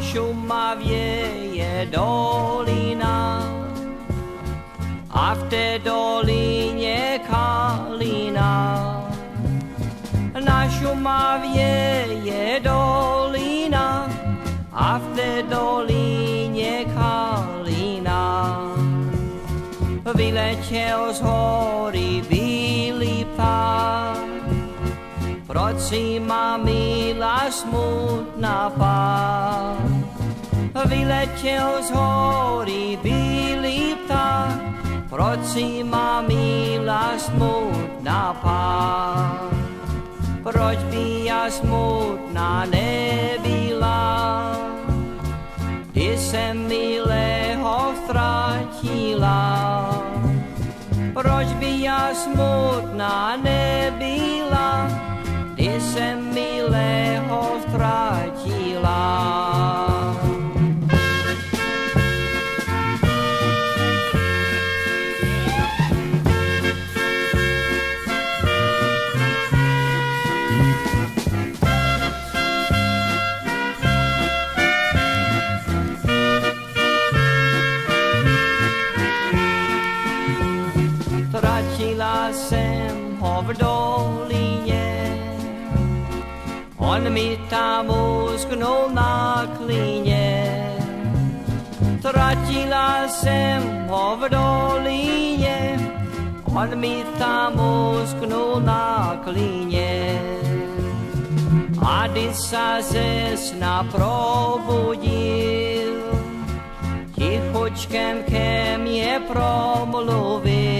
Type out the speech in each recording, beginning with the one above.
Šumavě je dolina a v té dolině kalina. Na Šumavě je dolina a v té dolině kalina. Vyletěl z hory bílý proč si má milá smutná pár. Vyletěl z hory bílý pták, proč si má milá smutná pán? Proč by já smutná nebyla, když jsem milého ztratila? Proč by já smutná nebyla, když jsem milého Ho v dolině, on mi tam usknul na klíně. Ztratila jsem ho v dolině, on mi tam usknul na klíně. A když se ze sna probudil, tichučkem ke mně promluvil.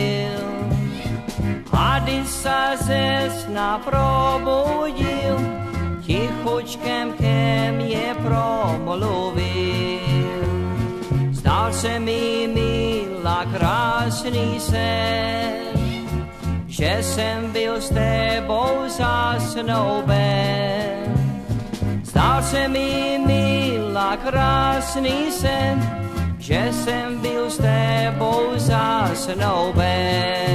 Když se ze sna probudil, tichučkem ke promluvil. Zdal se mi milá krásný sen, že jsem byl s tebou zasnouben. Zdal se mi milá krásný sen, že jsem byl s tebou zasnouben.